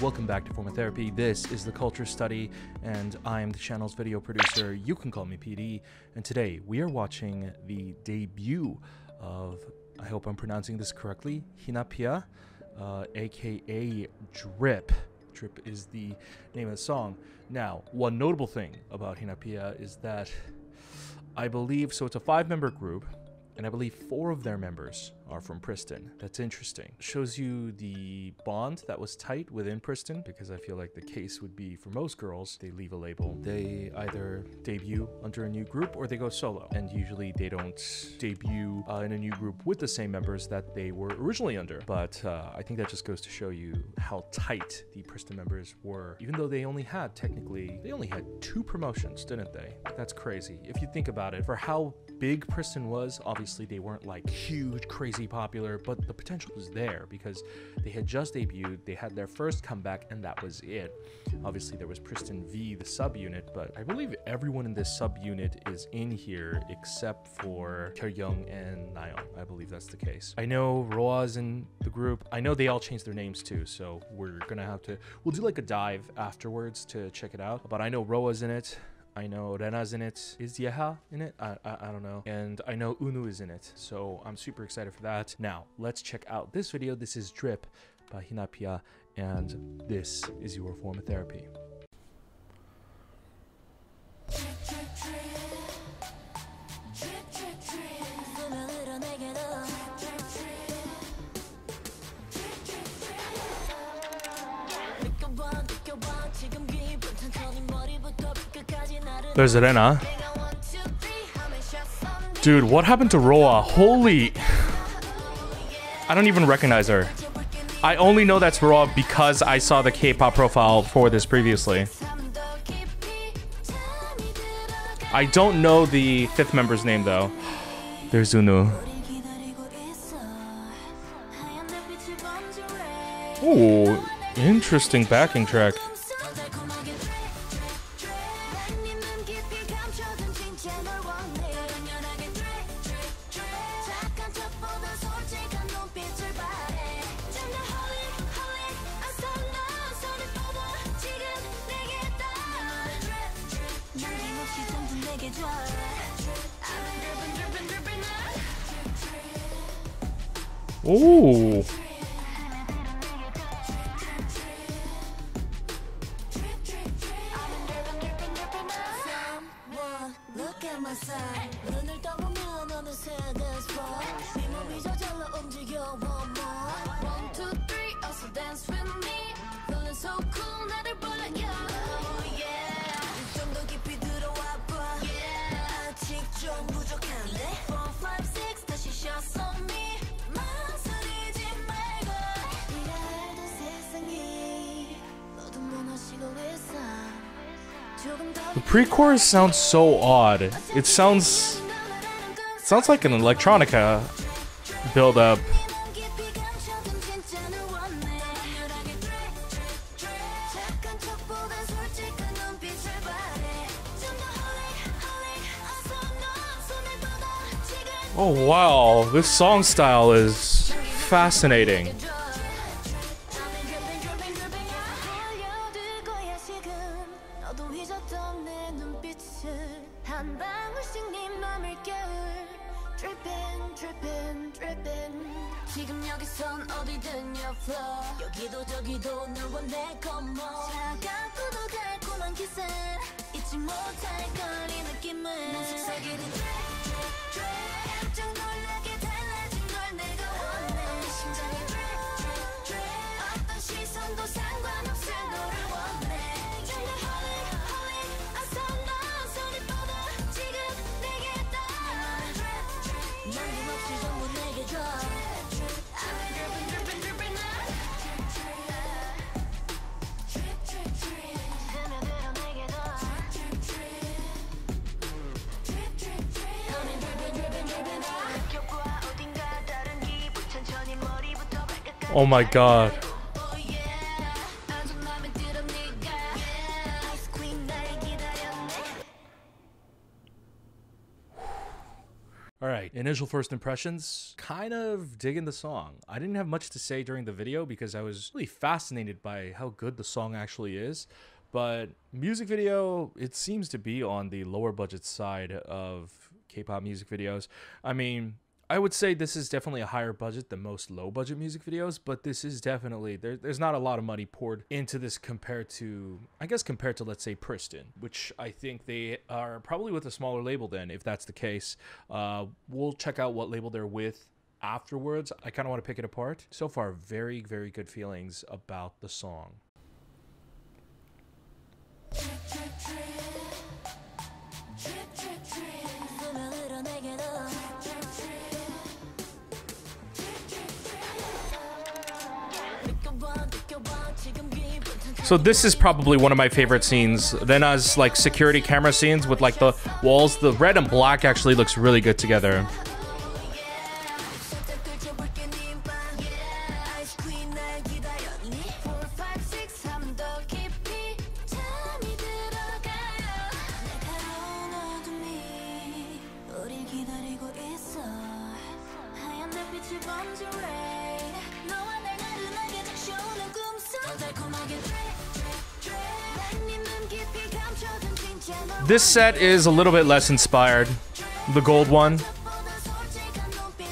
welcome back to Form of Therapy. This is the Kulture Study, and I'm the channel's video producer. You can call me PD. And today we are watching the debut of, I hope I'm pronouncing this correctly, Hinapia, uh, aka Drip. Drip is the name of the song. Now, one notable thing about Hinapia is that I believe, so it's a five member group and I believe four of their members are from Pristin. That's interesting. Shows you the bond that was tight within Pristin, because I feel like the case would be for most girls, they leave a label. They either debut under a new group or they go solo. And usually they don't debut uh, in a new group with the same members that they were originally under. But uh, I think that just goes to show you how tight the Pristin members were, even though they only had technically, they only had two promotions, didn't they? That's crazy. If you think about it, for how big Pristin was, obviously they weren't like huge, crazy popular, but the potential was there because they had just debuted, they had their first comeback, and that was it. Obviously, there was Pristin V, the subunit, but I believe everyone in this subunit is in here except for Young and Nayeon. I believe that's the case. I know Roa's in the group. I know they all changed their names too, so we're gonna have to, we'll do like a dive afterwards to check it out. But I know Roa's in it. I know Rena's in it. Is Yeha in it? I, I, I, don't know. And I know Eunwoo is in it. So I'm super excited for that. Now, let's check out this video. This is Drip by Hinapia. And this is your form of therapy. There's Rena. Dude, what happened to Roa? Holy... I don't even recognize her. I only know that's Roa because I saw the K-pop profile for this previously. I don't know the fifth member's name though. There's Eunwoo. Ooh, interesting backing track. Ooh. The pre-chorus sounds so odd. It sounds sounds like an electronica build up. Oh wow, this song style is fascinating. 잊지 못할 걸 이 느낌을 Oh my god. All right, initial first impressions. Kind of digging the song. I didn't have much to say during the video because I was really fascinated by how good the song actually is. But music video, it seems to be on the lower budget side of K-pop music videos. I mean, I would say this is definitely a higher budget than most low budget music videos, but this is definitely there, there's not a lot of money poured into this compared to I guess compared to let's say Pristin, which I think they are probably with a smaller label then if that's the case. Uh, we'll check out what label they're with afterwards. I kind of want to pick it apart. So far, very very good feelings about the song. So this is probably one of my favorite scenes. Then as like security camera scenes with like the walls, the red and black actually looks really good together. This set is a little bit less inspired. The gold one.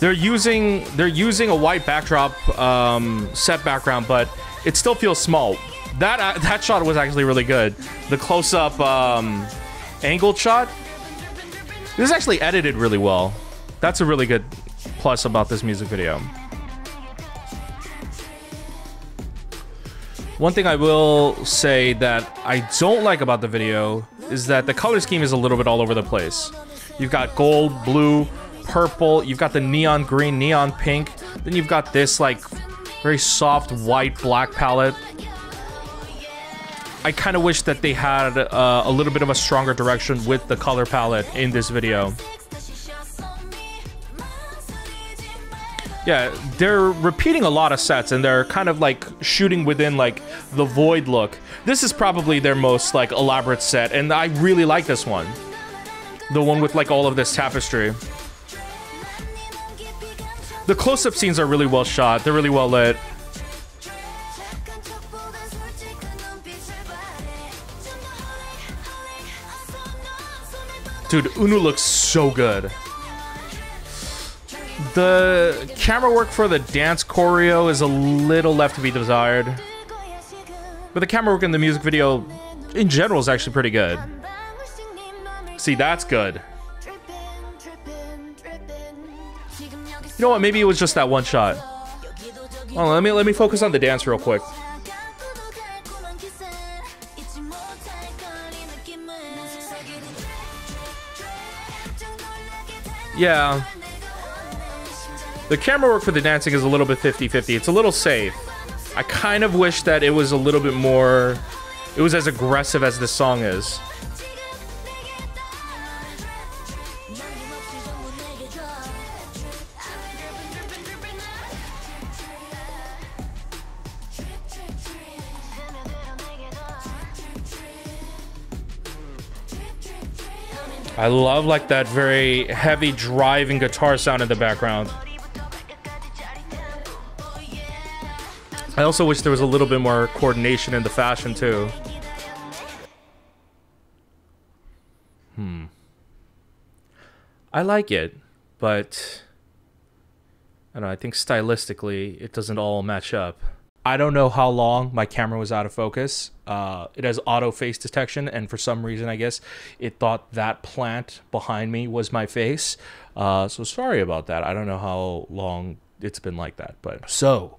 They're using they're using a white backdrop um, set background, but it still feels small. That uh, that shot was actually really good. The close up um, angled shot. This is actually edited really well. That's a really good plus about this music video. One thing I will say that I don't like about the video is that the color scheme is a little bit all over the place. You've got gold, blue, purple, you've got the neon green, neon pink, then you've got this like very soft white black palette. I kind of wish that they had uh, a little bit of a stronger direction with the color palette in this video. Yeah, they're repeating a lot of sets and they're kind of like shooting within like the void look. This is probably their most like elaborate set and I really like this one. The one with like all of this tapestry. The close-up scenes are really well shot. They're really well lit. Dude, Eunwoo looks so good. The camera work for the dance choreo is a little left to be desired. But the camera work in the music video, in general, is actually pretty good. See, that's good. You know what? Maybe it was just that one shot. Well, let me let me focus on the dance real quick. Yeah. The camera work for the dancing is a little bit 50-50. It's a little safe. I kind of wish that it was a little bit more... It was as aggressive as this song is. I love like that very heavy driving guitar sound in the background. I also wish there was a little bit more coordination in the fashion too. Hmm. I like it, but I don't know, I think stylistically it doesn't all match up. I don't know how long my camera was out of focus. Uh, it has auto face detection, and for some reason, I guess it thought that plant behind me was my face. Uh, so sorry about that. I don't know how long it's been like that, but so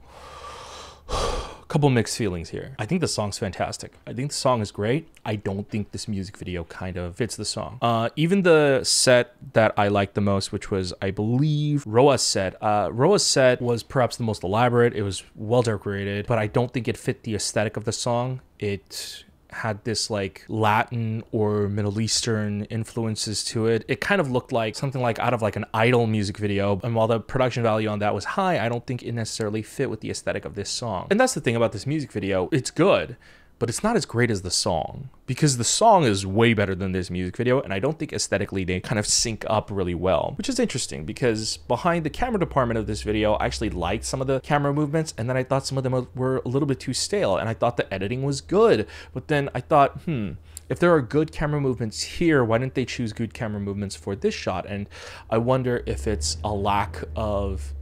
couple mixed feelings here. I think the song's fantastic. I think the song is great. I don't think this music video kind of fits the song. Uh, even the set that I liked the most, which was, I believe, Roa's set. Uh, Roa's set was perhaps the most elaborate. It was well decorated, but I don't think it fit the aesthetic of the song. It had this like Latin or Middle Eastern influences to it. It kind of looked like something like out of like an idol music video. And while the production value on that was high, I don't think it necessarily fit with the aesthetic of this song. And that's the thing about this music video. It's good, but it's not as great as the song because the song is way better than this music video and I don't think aesthetically they kind of sync up really well, which is interesting because behind the camera department of this video, I actually liked some of the camera movements and then I thought some of them were a little bit too stale and I thought the editing was good, but then I thought, hmm, if there are good camera movements here, why didn't they choose good camera movements for this shot? And I wonder if it's a lack of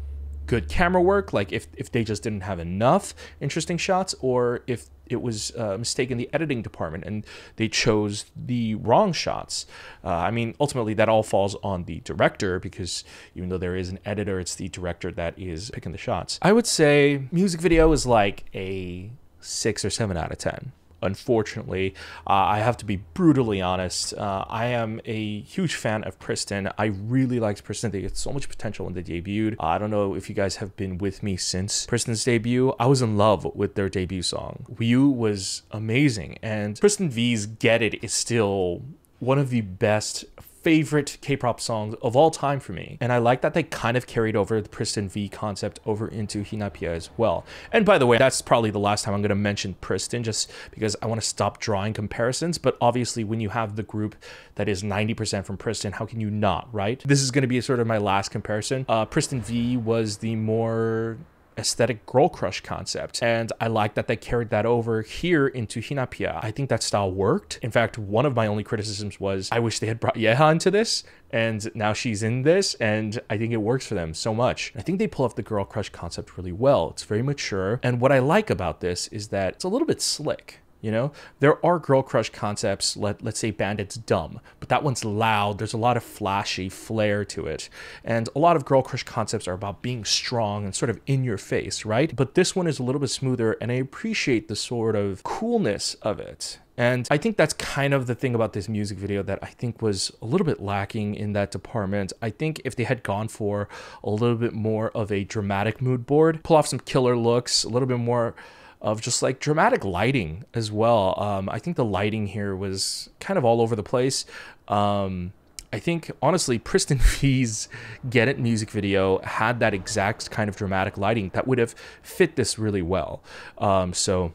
good camera work, like if, if they just didn't have enough interesting shots, or if it was a mistake in the editing department and they chose the wrong shots. Uh, I mean, ultimately, that all falls on the director because even though there is an editor, it's the director that is picking the shots. I would say music video is like a six or seven out of 10 unfortunately. Uh, I have to be brutally honest. Uh, I am a huge fan of Pristin. I really liked Pristin. They had so much potential when they debuted. Uh, I don't know if you guys have been with me since Pristin's debut. I was in love with their debut song. Wii was amazing, and Pristin V's Get It is still one of the best favorite K-pop songs of all time for me. And I like that they kind of carried over the Pristin V concept over into Hinapia as well. And by the way, that's probably the last time I'm going to mention Pristin just because I want to stop drawing comparisons. But obviously when you have the group that is 90% from Pristin, how can you not, right? This is going to be sort of my last comparison. Uh, Pristin V was the more aesthetic girl crush concept. And I like that they carried that over here into Hinapia. I think that style worked. In fact, one of my only criticisms was I wish they had brought Yeha into this and now she's in this and I think it works for them so much. I think they pull off the girl crush concept really well. It's very mature. And what I like about this is that it's a little bit slick. You know, there are girl crush concepts. Let let's say Bandit's dumb, but that one's loud. There's a lot of flashy flair to it, and a lot of girl crush concepts are about being strong and sort of in your face, right? But this one is a little bit smoother, and I appreciate the sort of coolness of it. And I think that's kind of the thing about this music video that I think was a little bit lacking in that department. I think if they had gone for a little bit more of a dramatic mood board, pull off some killer looks, a little bit more of just like dramatic lighting as well. Um, I think the lighting here was kind of all over the place. Um, I think honestly, Pristin V's Get It music video had that exact kind of dramatic lighting that would have fit this really well. Um, so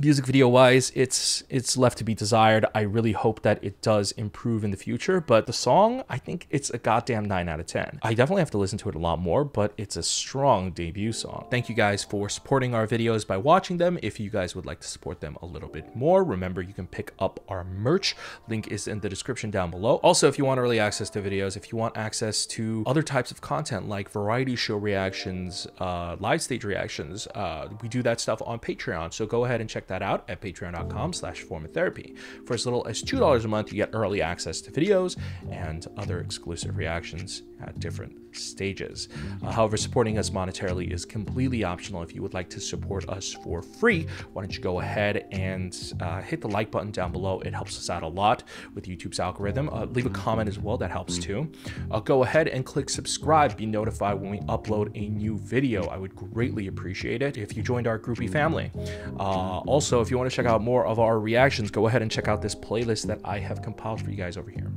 music video wise it's it's left to be desired. I really hope that it does improve in the future but the song i think it's a goddamn 9 out of 10 i definitely have to listen to it a lot more but it's a strong debut song. Thank you guys for supporting our videos by watching them. If you guys would like to support them a little bit more remember you can pick up our merch. Link is in the description down below. Also if you want early access to videos if you want access to other types of content like variety show reactions uh live stage reactions uh we do that stuff on patreon. So go ahead and check that out at patreon.com slash formoftherapy. For as little as $2 a month, you get early access to videos and other exclusive reactions at different stages. Uh, however, supporting us monetarily is completely optional. If you would like to support us for free, why don't you go ahead and uh, hit the like button down below. It helps us out a lot with YouTube's algorithm. Uh, leave a comment as well, that helps too. Uh, go ahead and click subscribe, be notified when we upload a new video. I would greatly appreciate it if you joined our groupie family. Uh, also, if you want to check out more of our reactions, go ahead and check out this playlist that I have compiled for you guys over here.